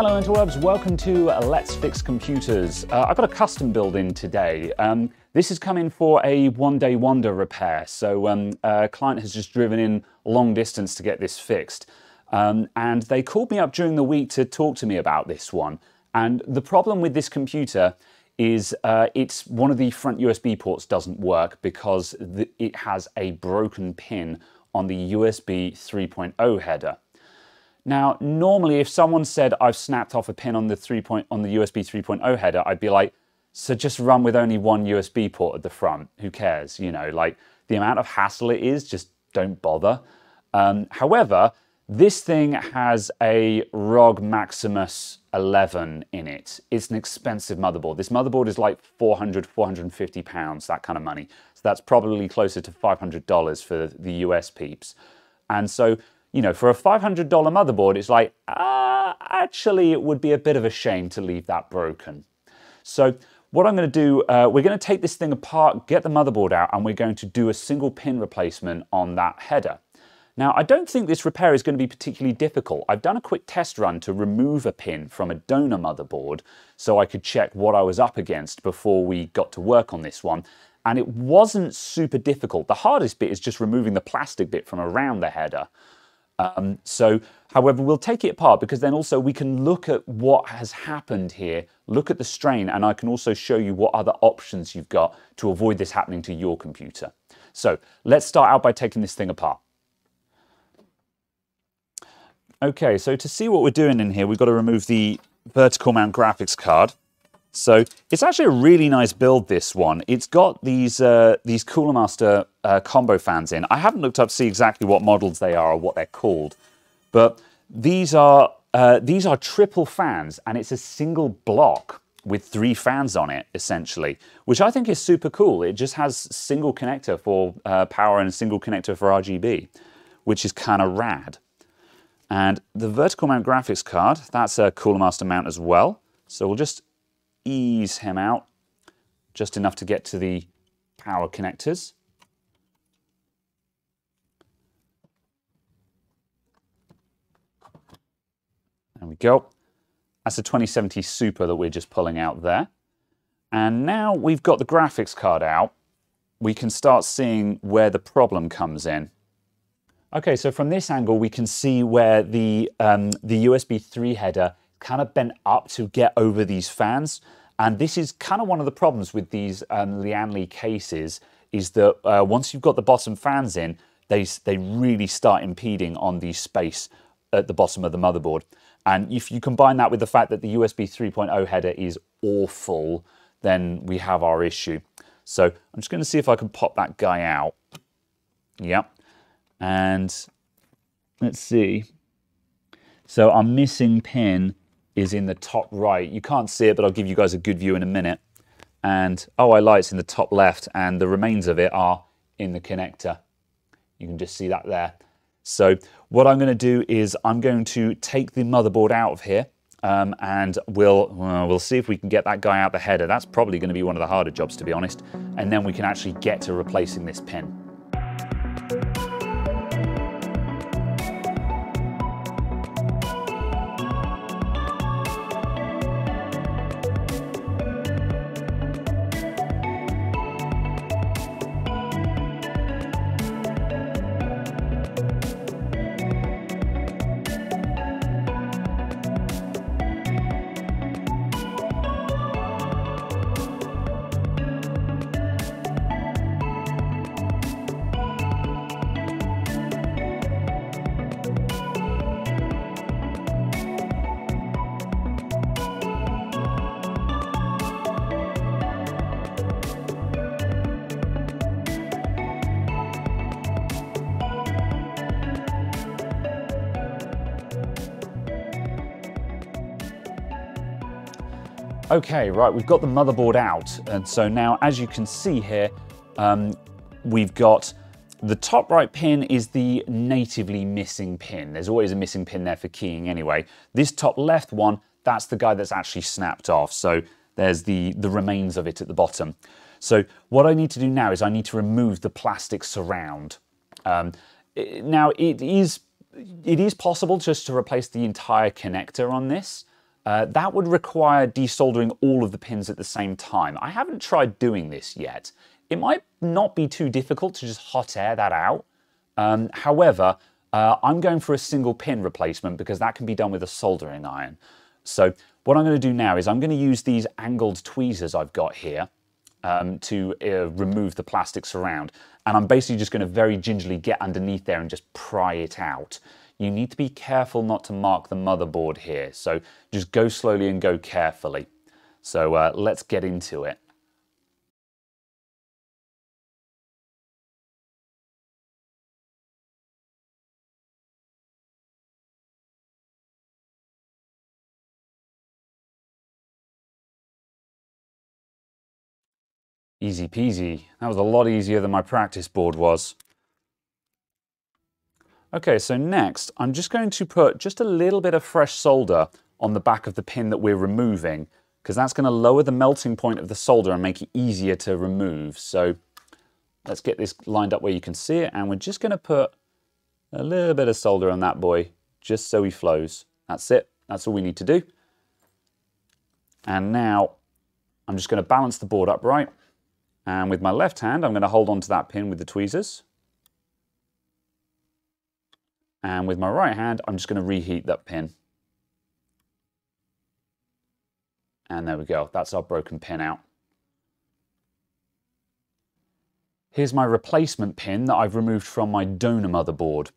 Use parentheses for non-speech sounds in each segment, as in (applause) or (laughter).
Hello interwebs, welcome to Let's Fix Computers. Uh, I've got a custom build in today. Um, this is coming for a one day wonder repair. So um, a client has just driven in long distance to get this fixed. Um, and they called me up during the week to talk to me about this one. And the problem with this computer is uh, it's one of the front USB ports doesn't work because the, it has a broken pin on the USB 3.0 header. Now, normally if someone said I've snapped off a pin on the 3. Point, on the USB 3.0 header, I'd be like, so just run with only one USB port at the front. Who cares? You know, like the amount of hassle it is, just don't bother. Um, however, this thing has a ROG Maximus 11 in it. It's an expensive motherboard. This motherboard is like 400, 450 pounds, that kind of money. So that's probably closer to $500 for the US peeps. And so you know, for a $500 motherboard, it's like, uh, actually, it would be a bit of a shame to leave that broken. So what I'm going to do, uh, we're going to take this thing apart, get the motherboard out, and we're going to do a single pin replacement on that header. Now, I don't think this repair is going to be particularly difficult. I've done a quick test run to remove a pin from a donor motherboard so I could check what I was up against before we got to work on this one. And it wasn't super difficult. The hardest bit is just removing the plastic bit from around the header. Um, so, however, we'll take it apart because then also we can look at what has happened here, look at the strain, and I can also show you what other options you've got to avoid this happening to your computer. So let's start out by taking this thing apart. Okay, so to see what we're doing in here, we've got to remove the vertical mount graphics card. So it's actually a really nice build, this one. It's got these, uh, these Cooler Master uh, combo fans in. I haven't looked up to see exactly what models they are or what they're called, but these are, uh, these are triple fans and it's a single block with three fans on it, essentially, which I think is super cool. It just has single connector for uh, power and a single connector for RGB, which is kind of rad. And the vertical mount graphics card, that's a Cooler Master mount as well. So we'll just ease him out just enough to get to the power connectors. Go. That's a 2070 Super that we're just pulling out there. And now we've got the graphics card out, we can start seeing where the problem comes in. Okay, so from this angle, we can see where the, um, the USB 3 header kind of bent up to get over these fans. And this is kind of one of the problems with these um, Lian Li cases is that uh, once you've got the bottom fans in, they, they really start impeding on the space at the bottom of the motherboard. And if you combine that with the fact that the USB 3.0 header is awful, then we have our issue. So I'm just going to see if I can pop that guy out. Yep. And let's see. So our missing pin is in the top right. You can't see it, but I'll give you guys a good view in a minute. And oh, I lie, it's in the top left, and the remains of it are in the connector. You can just see that there. So what I'm going to do is I'm going to take the motherboard out of here um, and we'll, uh, we'll see if we can get that guy out the header. That's probably going to be one of the harder jobs, to be honest. And then we can actually get to replacing this pin. Okay, right, we've got the motherboard out. And so now, as you can see here, um, we've got the top right pin is the natively missing pin. There's always a missing pin there for keying anyway. This top left one, that's the guy that's actually snapped off. So there's the, the remains of it at the bottom. So what I need to do now is I need to remove the plastic surround. Um, now it is, it is possible just to replace the entire connector on this. Uh, that would require desoldering all of the pins at the same time. I haven't tried doing this yet. It might not be too difficult to just hot air that out. Um, however, uh, I'm going for a single pin replacement because that can be done with a soldering iron. So what I'm going to do now is I'm going to use these angled tweezers I've got here um, to uh, remove the plastic surround. And I'm basically just going to very gingerly get underneath there and just pry it out. You need to be careful not to mark the motherboard here. So just go slowly and go carefully. So uh, let's get into it. Easy peasy. That was a lot easier than my practice board was. Okay, so next I'm just going to put just a little bit of fresh solder on the back of the pin that we're removing because that's going to lower the melting point of the solder and make it easier to remove. So let's get this lined up where you can see it and we're just going to put a little bit of solder on that boy just so he flows. That's it. That's all we need to do. And now I'm just going to balance the board upright. And with my left hand, I'm going to hold on to that pin with the tweezers. And with my right hand, I'm just going to reheat that pin. And there we go. That's our broken pin out. Here's my replacement pin that I've removed from my donor motherboard,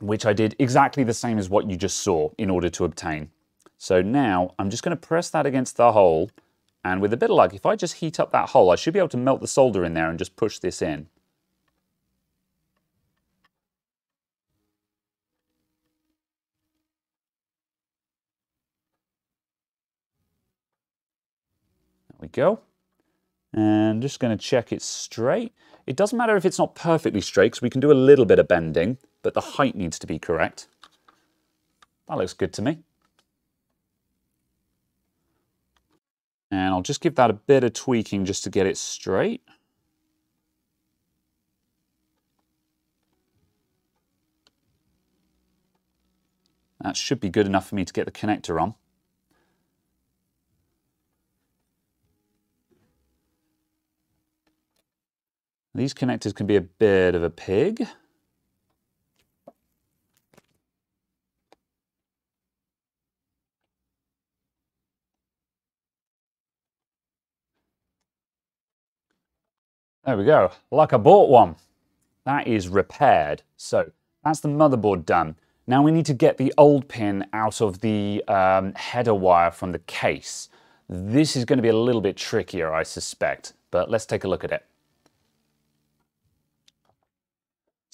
which I did exactly the same as what you just saw in order to obtain. So now I'm just going to press that against the hole and with a bit of luck, if I just heat up that hole, I should be able to melt the solder in there and just push this in. We go. And just going to check it's straight. It doesn't matter if it's not perfectly straight because we can do a little bit of bending, but the height needs to be correct. That looks good to me. And I'll just give that a bit of tweaking just to get it straight. That should be good enough for me to get the connector on. These connectors can be a bit of a pig. There we go, like I bought one. That is repaired. So that's the motherboard done. Now we need to get the old pin out of the um, header wire from the case. This is going to be a little bit trickier, I suspect, but let's take a look at it.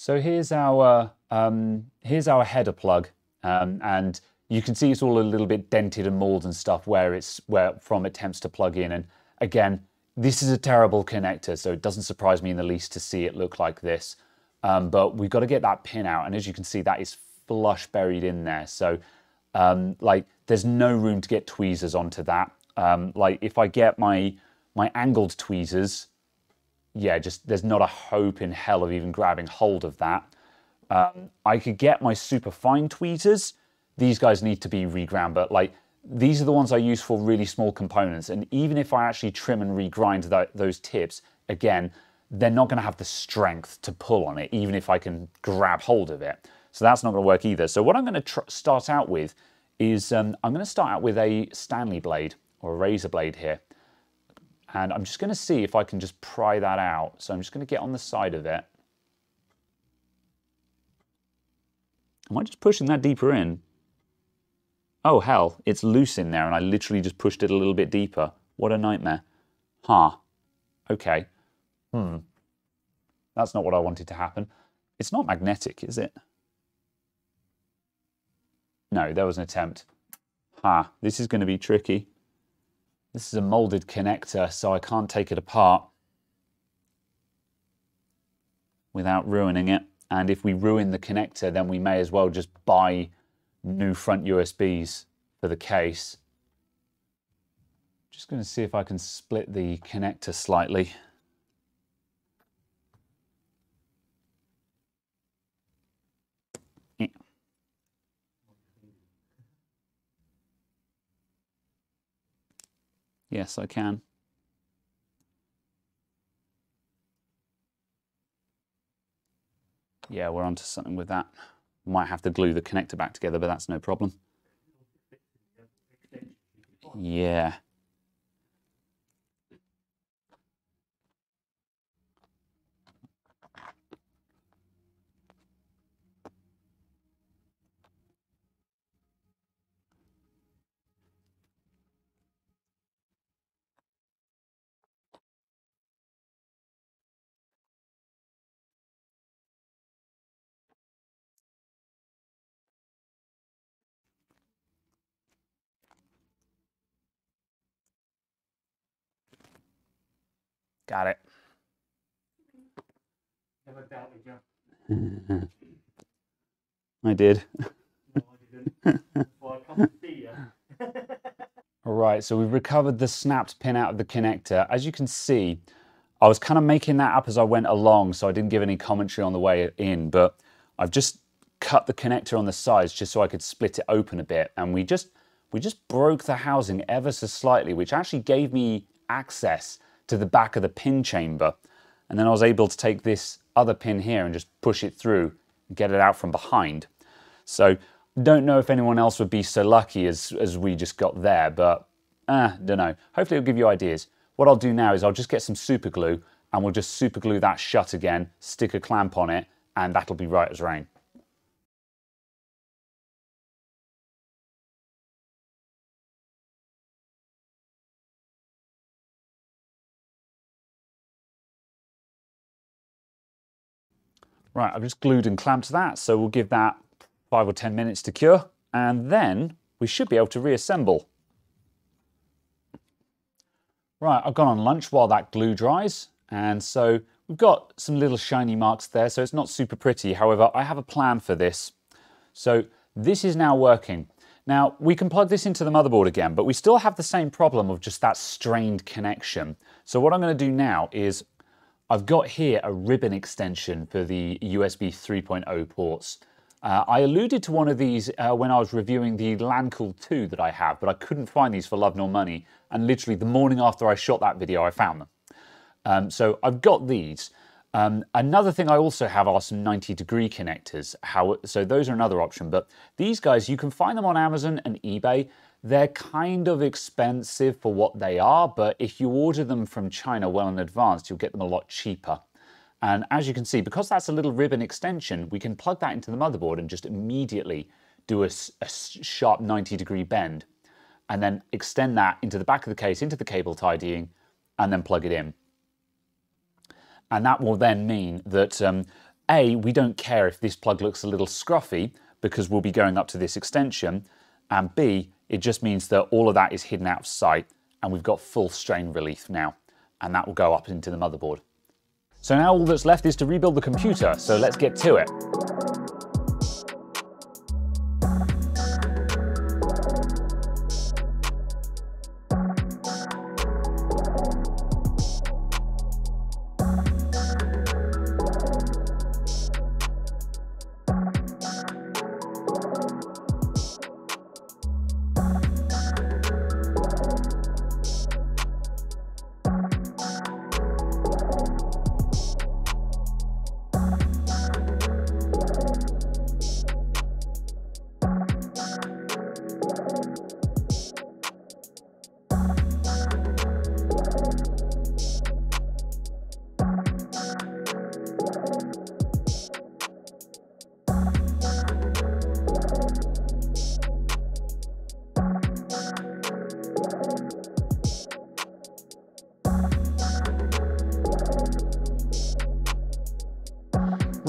So here's our, um, here's our header plug, um, and you can see it's all a little bit dented and mauled and stuff where it's where from attempts to plug in. And again, this is a terrible connector, so it doesn't surprise me in the least to see it look like this. Um, but we've got to get that pin out, and as you can see, that is flush buried in there. So, um, like, there's no room to get tweezers onto that. Um, like, if I get my my angled tweezers, yeah, just there's not a hope in hell of even grabbing hold of that. Um, I could get my super fine tweezers. These guys need to be reground, but like these are the ones I use for really small components. And even if I actually trim and regrind those tips, again, they're not going to have the strength to pull on it, even if I can grab hold of it. So that's not going to work either. So what I'm going to start out with is um, I'm going to start out with a Stanley blade or a razor blade here. And I'm just going to see if I can just pry that out. So I'm just going to get on the side of it. Am I just pushing that deeper in? Oh hell, it's loose in there and I literally just pushed it a little bit deeper. What a nightmare. Huh. Okay. Hmm. That's not what I wanted to happen. It's not magnetic, is it? No, there was an attempt. Ha, huh. this is going to be tricky. This is a molded connector, so I can't take it apart without ruining it. And if we ruin the connector, then we may as well just buy new front USBs for the case. Just going to see if I can split the connector slightly. Yes, I can. Yeah, we're onto something with that. Might have to glue the connector back together, but that's no problem. Yeah. Got it. Never doubted you. I did. No, I didn't. Well, I come to see you. (laughs) All right, so we've recovered the snapped pin out of the connector. As you can see, I was kind of making that up as I went along, so I didn't give any commentary on the way in, but I've just cut the connector on the sides just so I could split it open a bit. And we just, we just broke the housing ever so slightly, which actually gave me access to the back of the pin chamber. And then I was able to take this other pin here and just push it through and get it out from behind. So don't know if anyone else would be so lucky as, as we just got there, but uh, don't know. Hopefully it'll give you ideas. What I'll do now is I'll just get some super glue and we'll just super glue that shut again, stick a clamp on it, and that'll be right as rain. Right, I've just glued and clamped that, so we'll give that five or 10 minutes to cure, and then we should be able to reassemble. Right, I've gone on lunch while that glue dries, and so we've got some little shiny marks there, so it's not super pretty. However, I have a plan for this. So this is now working. Now, we can plug this into the motherboard again, but we still have the same problem of just that strained connection. So what I'm gonna do now is I've got here a ribbon extension for the USB 3.0 ports. Uh, I alluded to one of these uh, when I was reviewing the LANCool 2 that I have, but I couldn't find these for love nor money. And literally the morning after I shot that video, I found them. Um, so I've got these. Um, another thing I also have are some 90 degree connectors. How, so those are another option, but these guys, you can find them on Amazon and eBay. They're kind of expensive for what they are, but if you order them from China well in advance, you'll get them a lot cheaper. And as you can see, because that's a little ribbon extension, we can plug that into the motherboard and just immediately do a, a sharp 90 degree bend and then extend that into the back of the case, into the cable tidying, and then plug it in. And that will then mean that um, A, we don't care if this plug looks a little scruffy because we'll be going up to this extension, and B, it just means that all of that is hidden out of sight and we've got full strain relief now, and that will go up into the motherboard. So now all that's left is to rebuild the computer, so let's get to it.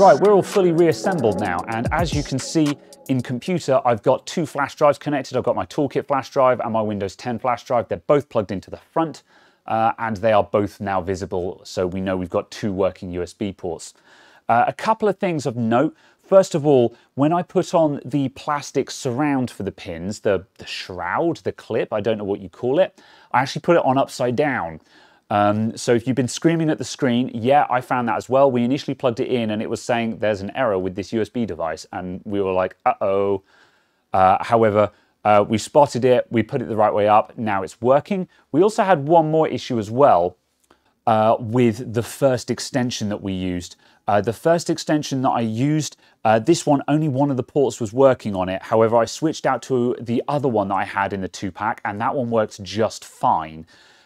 Right, we're all fully reassembled now, and as you can see in computer, I've got two flash drives connected. I've got my Toolkit flash drive and my Windows 10 flash drive. They're both plugged into the front, uh, and they are both now visible, so we know we've got two working USB ports. Uh, a couple of things of note. First of all, when I put on the plastic surround for the pins, the, the shroud, the clip, I don't know what you call it, I actually put it on upside down. Um, so if you've been screaming at the screen, yeah, I found that as well. We initially plugged it in and it was saying there's an error with this USB device. And we were like, uh-oh. Uh, however, Uh, we spotted it, we put it the right way up, now it's working. We also had one more issue as well uh, with the first extension that we used. Uh, the first extension that I used, uh, this one, only one of the ports was working on it. However, I switched out to the other one that I had in the two pack and that one worked just fine.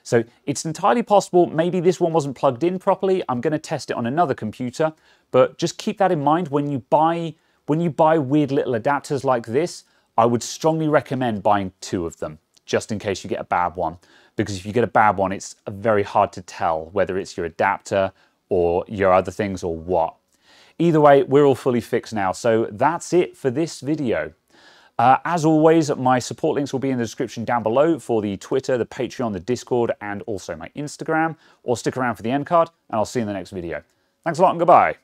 So it's entirely possible maybe this one wasn't plugged in properly. I'm going to test it on another computer, but just keep that in mind when you buy when you buy weird little adapters like this, I would strongly recommend buying two of them just in case you get a bad one. Because if you get a bad one, it's very hard to tell whether it's your adapter or your other things or what. Either way, we're all fully fixed now. So that's it for this video. Uh, as always, my support links will be in the description down below for the Twitter, the Patreon, the Discord, and also my Instagram. Or stick around for the end card, and I'll see you in the next video. Thanks a lot and goodbye.